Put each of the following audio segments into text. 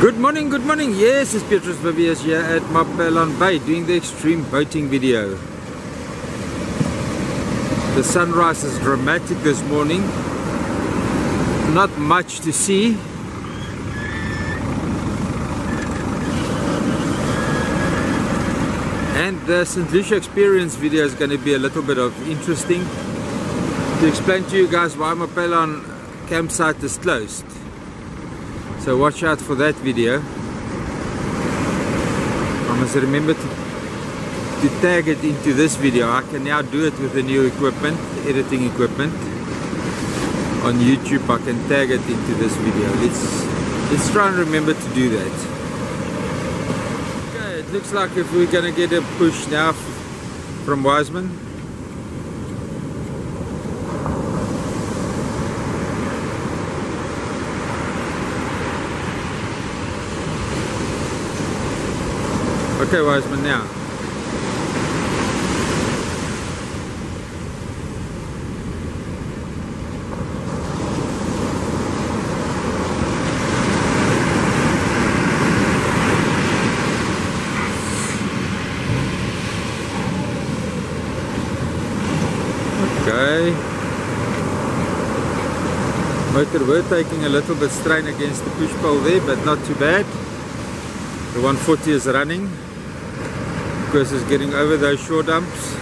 Good morning, good morning. Yes, it's Petrus Vivius here at Mapelane Bay doing the extreme boating video. The sunrise is dramatic this morning. Not much to see. And the St. Lucia experience video is going to be a little bit of interesting to explain to you guys why Mapelane campsite is closed. So watch out for that video. I must remember to, to tag it into this video. I can now do it with the new equipment, editing equipment. On YouTube I can tag it into this video. Let's, let's try and remember to do that. Okay, it looks like if we're gonna get a push now from Wiseman. Okay, Wiseman, now. Okay. Motor we're taking a little bit strain against the push pole there, but not too bad. The 140 is running because it's getting over those shore dumps.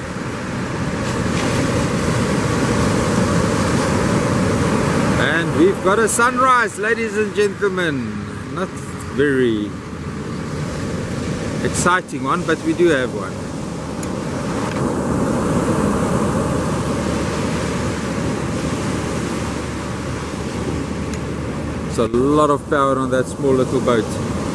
And we've got a sunrise, ladies and gentlemen. Not very exciting one, but we do have one. It's a lot of power on that small little boat.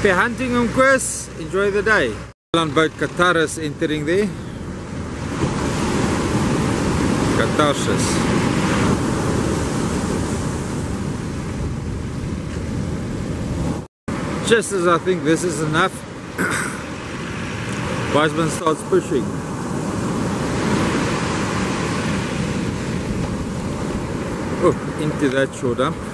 Happy hunting on Chris. Enjoy the day. On boat Catharsis entering there. Catharsis. Just as I think this is enough, Wiseman starts pushing. Oh, into that shore dump.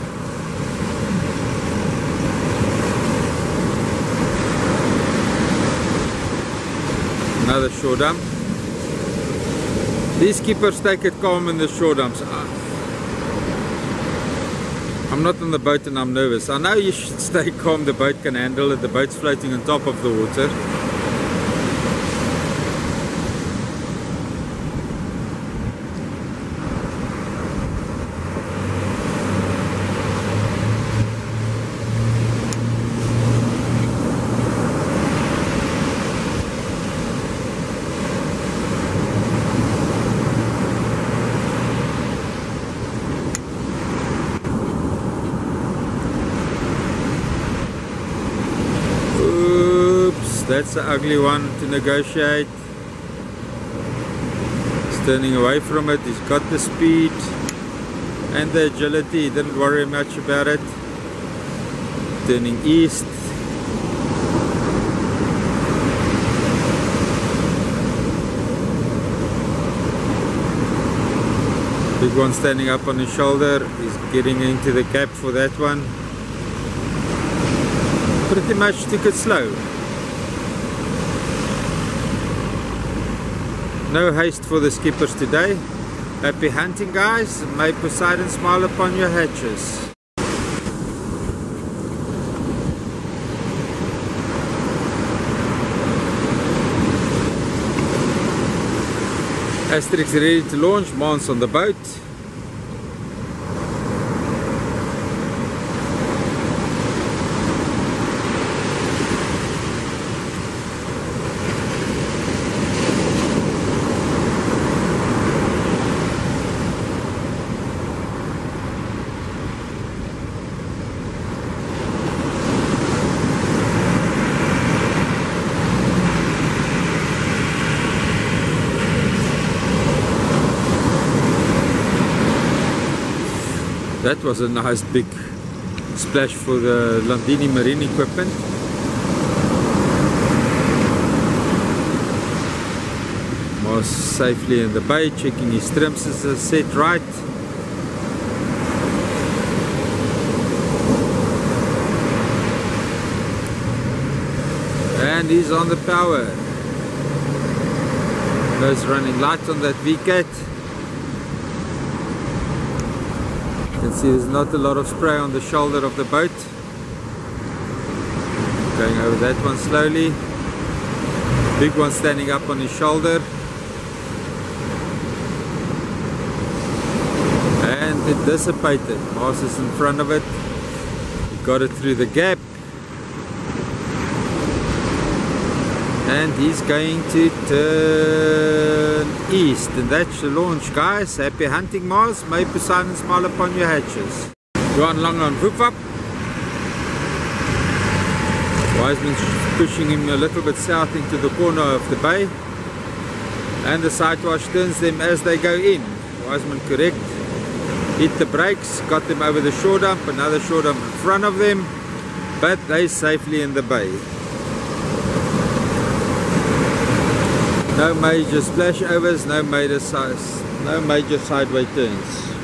Another shore dump. These keepers take it calm in the shore dumps. Ah. I'm not on the boat and I'm nervous. I know you should stay calm, the boat can handle it, the boat's floating on top of the water. That's the ugly one to negotiate. He's turning away from it, he's got the speed and the agility, he didn't worry much about it. Turning east. Big one standing up on his shoulder, he's getting into the gap for that one. Pretty much took it slow. No haste for the skippers today. Happy hunting guys. May Poseidon smile upon your hatches. Asterix ready to launch, Mons on the boat. That was a nice big splash for the Landini marine equipment. Was safely in the bay, checking his trims is set right. And he's on the power. There's running lights on that VCAT. You can see there's not a lot of spray on the shoulder of the boat. Going over that one slowly. Big one standing up on his shoulder. And it dissipated. Mars is in front of it. He got it through the gap. And he's going to turn east. And that's the launch guys. Happy hunting Mars. May Poseidon smile upon your hatches. Johan Lang on Voopwap Wiseman's pushing him a little bit south into the corner of the bay. And the sidewash turns them as they go in. Wiseman correct. Hit the brakes. Got them over the shore dump. Another shore dump in front of them. But they safely in the bay No major splashovers, no major size, no major sideways turns.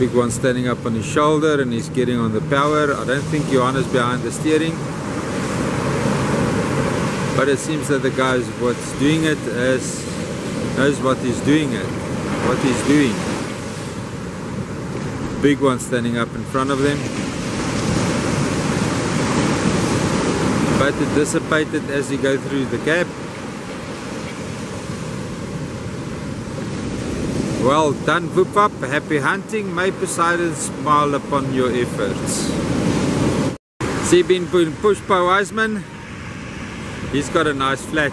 Big one standing up on his shoulder and he's getting on the power. I don't think Johannes behind the steering. But it seems that the guy what's doing it as knows what he's doing it, what he's doing. Big one standing up in front of them. But it dissipated as he go through the gap. Well done Voopwap, happy hunting, may Poseidon smile upon your efforts. See been pushed by Wiseman, he's got a nice flat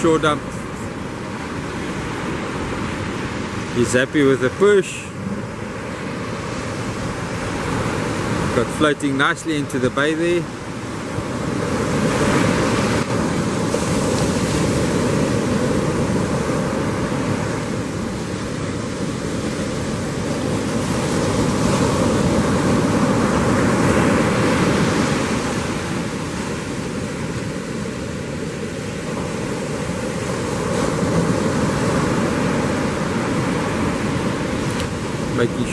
shore dump. He's happy with the push. Got floating nicely into the bay there.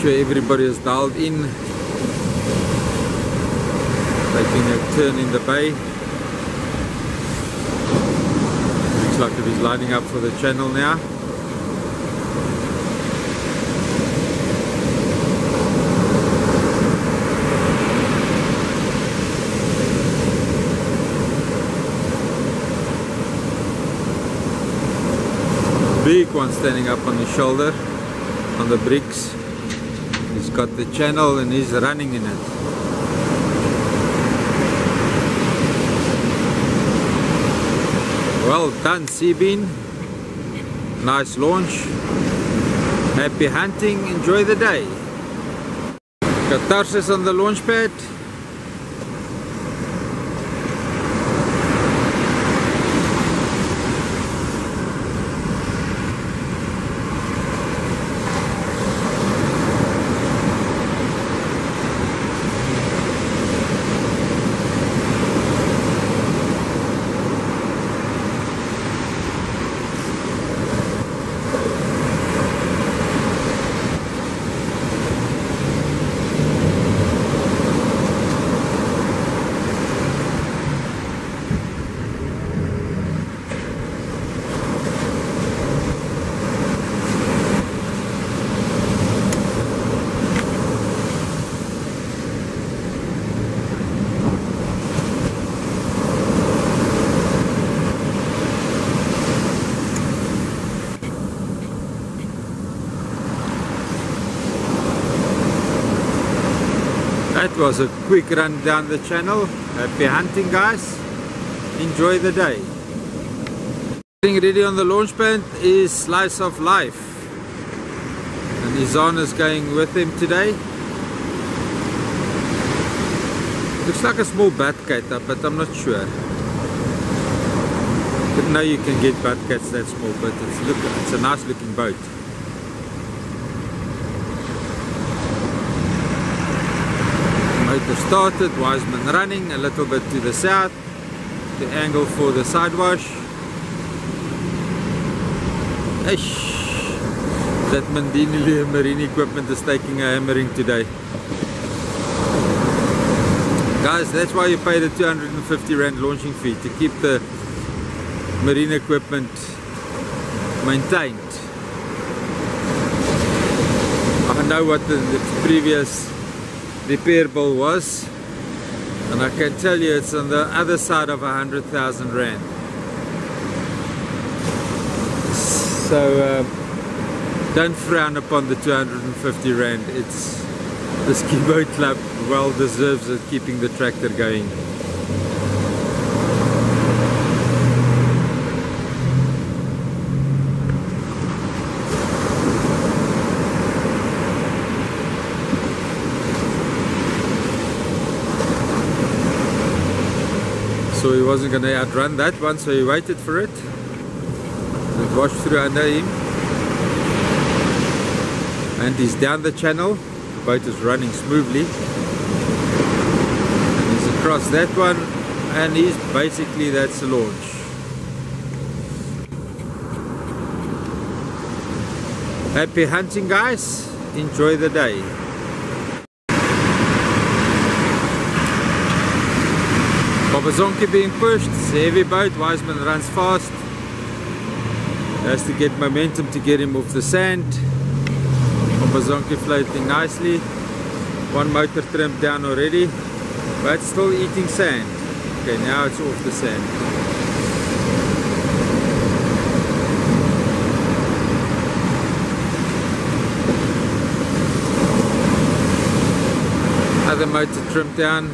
Sure everybody is dialed in. Taking a turn in the bay. Looks like it is lining up for the channel now. Big one standing up on his shoulder on the bricks got the channel and he's running in it. Well done Seabean. Nice launch. Happy hunting. Enjoy the day. Got Tarsus on the launch pad. That was a quick run down the channel. Happy hunting guys. Enjoy the day. Getting ready on the launch pad is Slice of Life. And Izan is going with him today. Looks like a small bat cat, uh, but I'm not sure. But now you can get bat cats that small, but it's look it's a nice looking boat. Motor started, Wiseman running a little bit to the south, the angle for the side wash. Eish, that Mandini marine equipment is taking a hammering today. Guys, that's why you pay the 250 Rand launching fee to keep the marine equipment maintained. I know what the, the previous repair bill was. And I can tell you it's on the other side of a hundred thousand rand. So uh, don't frown upon the 250 rand. It's the ski boat club well deserves it keeping the tractor going so he wasn't going to outrun that one so he waited for it. It washed through under him and he's down the channel. The boat is running smoothly. And he's across that one and he's basically that's the launch. Happy hunting guys. Enjoy the day Babazonke being pushed, it's a heavy boat, Wiseman runs fast. Has to get momentum to get him off the sand. Babazonke floating nicely. One motor trimmed down already, but still eating sand. Okay, now it's off the sand. Other motor trimmed down,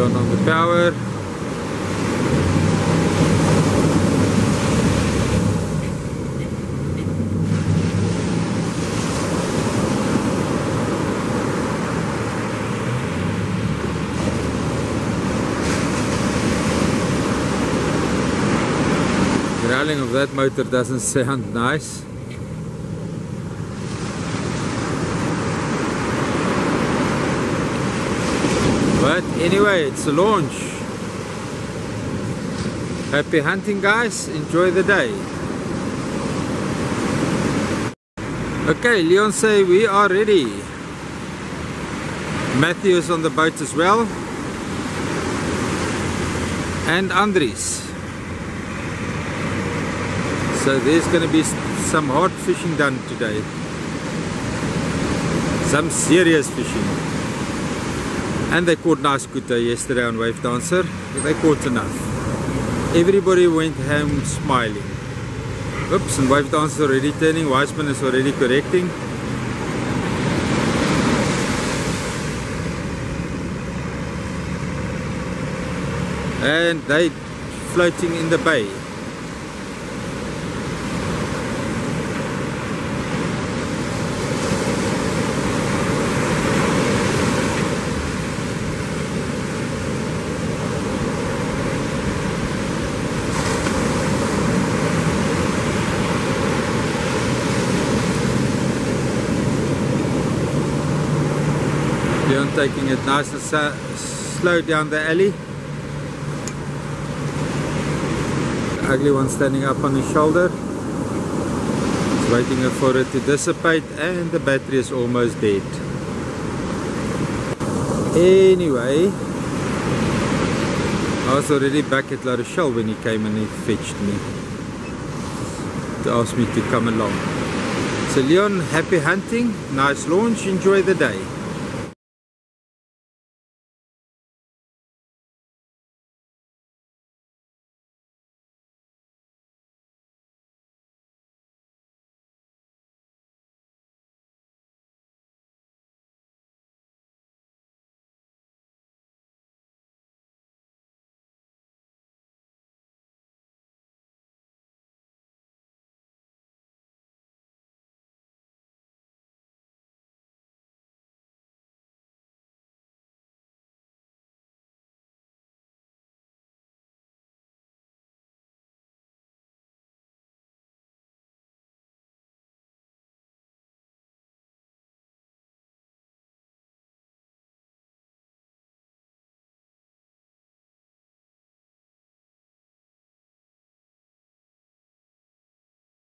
on on the power growling that motor doesn't sound nice But anyway, it's a launch. Happy hunting guys, enjoy the day. Okay, Leon say we are ready. Matthew is on the boat as well. And Andries. So there's going to be some hard fishing done today. Some serious fishing. And they caught nice couta yesterday on Wave Dancer. They caught enough. Everybody went home smiling. Oops, and Wave Dancer already turning. Wiseman is already correcting. And they floating in the bay. Taking it nice and slow down the alley. Ugly one standing up on his shoulder. He's waiting for it to dissipate and the battery is almost dead. Anyway, I was already back at La Rochelle when he came and he fetched me to ask me to come along. So Leon, happy hunting, nice launch, enjoy the day.